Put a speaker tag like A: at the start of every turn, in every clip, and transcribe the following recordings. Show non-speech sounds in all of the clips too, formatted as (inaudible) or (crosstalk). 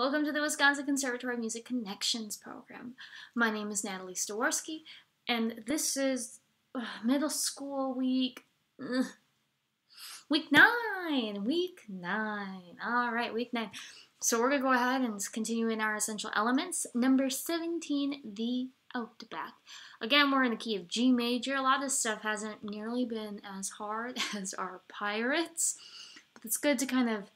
A: Welcome to the Wisconsin Conservatory Music Connections program. My name is Natalie Staworski, and this is uh, middle school week. Ugh. Week nine, week nine. All right, week nine. So we're gonna go ahead and continue in our essential elements. Number 17, the Outback. Again, we're in the key of G major. A lot of this stuff hasn't nearly been as hard (laughs) as our pirates. It's good to kind of,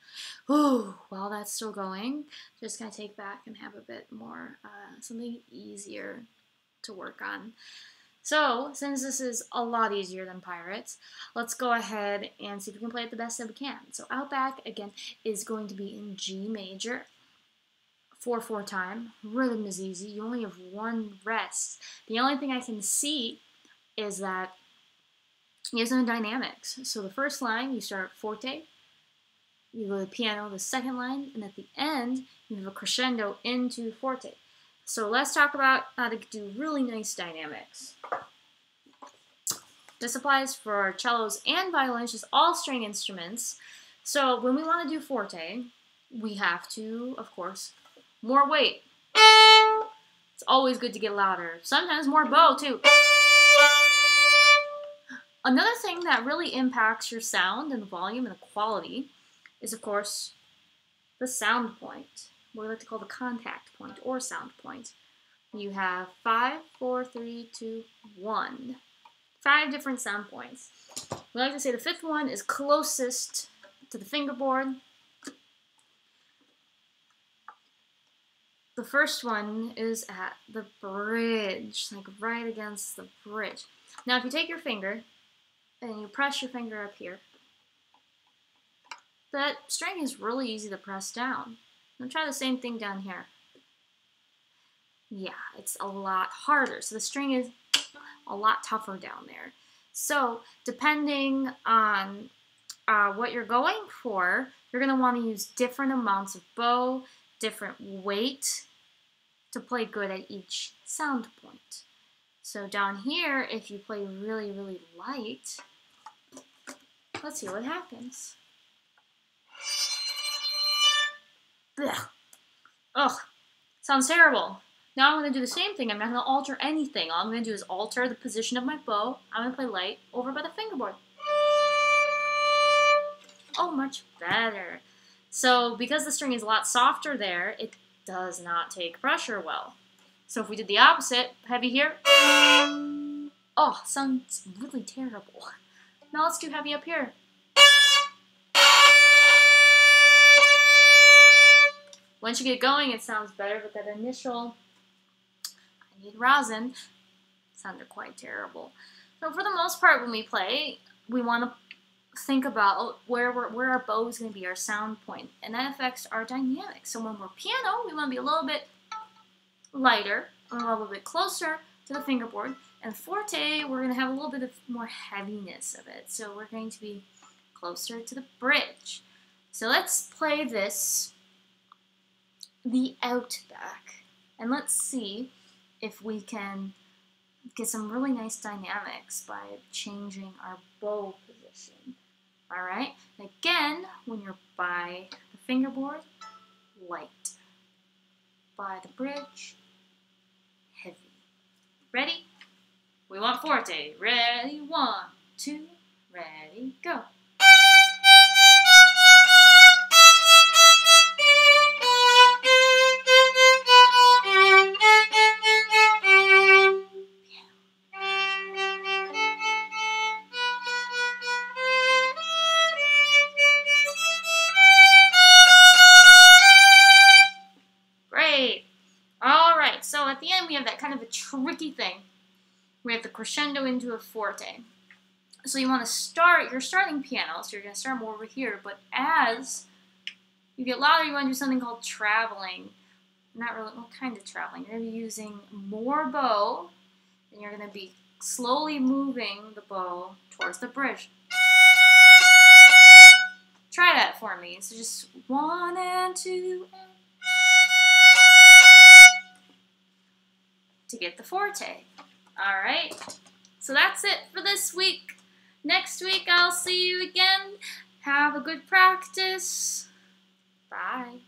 A: ooh, while that's still going, just kind of take back and have a bit more, uh, something easier to work on. So, since this is a lot easier than Pirates, let's go ahead and see if we can play it the best that we can. So, Outback, again, is going to be in G major. 4-4 time. Rhythm is easy. You only have one rest. The only thing I can see is that you have some dynamics. So the first line, you start forte, you go to piano, the second line, and at the end, you have a crescendo into forte. So let's talk about how to do really nice dynamics. This applies for cellos and violins, just all string instruments. So when we want to do forte, we have to, of course, more weight. It's always good to get louder. Sometimes more bow, too. Another thing that really impacts your sound and the volume and the quality is, of course, the sound point. What we like to call the contact point or sound point. You have five, four, three, two, one. Five different sound points. We like to say the fifth one is closest to the fingerboard. The first one is at the bridge, like right against the bridge. Now, if you take your finger and you press your finger up here, that string is really easy to press down. I'm try the same thing down here. Yeah, it's a lot harder. So the string is a lot tougher down there. So depending on uh, what you're going for, you're going to want to use different amounts of bow, different weight to play good at each sound point. So down here, if you play really, really light, let's see what happens. Ugh. Ugh. Sounds terrible. Now I'm going to do the same thing. I'm not going to alter anything. All I'm going to do is alter the position of my bow. I'm going to play light over by the fingerboard. Oh, much better. So because the string is a lot softer there, it does not take pressure well. So if we did the opposite, heavy here, oh, sounds really terrible. Now let's do heavy up here. Once you get going, it sounds better, but that initial, I need rosin, sounded quite terrible. So for the most part, when we play, we want to think about where where our bow is going to be, our sound point, and that affects our dynamics. So when we're piano, we want to be a little bit lighter, a little bit closer to the fingerboard, and forte, we're going to have a little bit of more heaviness of it. So we're going to be closer to the bridge. So let's play this, the outback, and let's see if we can get some really nice dynamics by changing our bow position. All right, again, when you're by the fingerboard, light. By the bridge, heavy. Ready? We want forte. Ready? One, two, ready, go. We have that kind of a tricky thing. We have the crescendo into a forte. So you want to start, you're starting piano, so you're going to start more over here, but as you get louder, you want to do something called traveling. Not really, what kind of traveling? You're going to be using more bow, and you're going to be slowly moving the bow towards the bridge. Try that for me. So just one and two and to get the forte. All right, so that's it for this week. Next week, I'll see you again. Have a good practice. Bye.